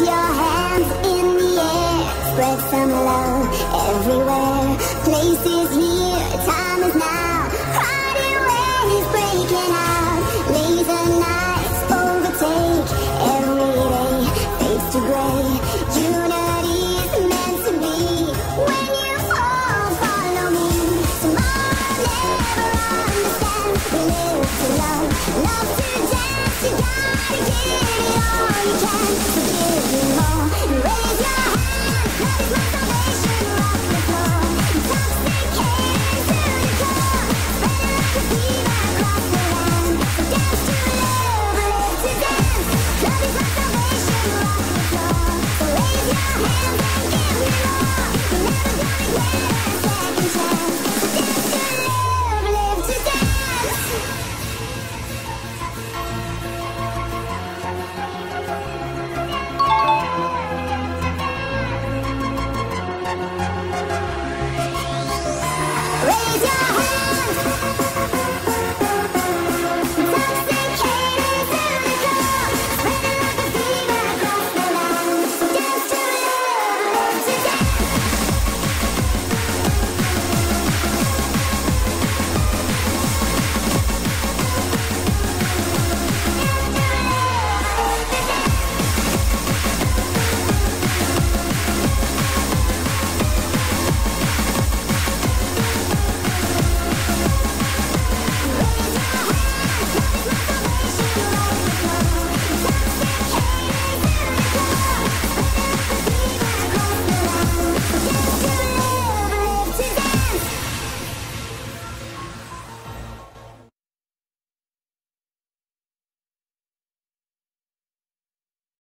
your hands in the air. Spread some love everywhere. Places here, time is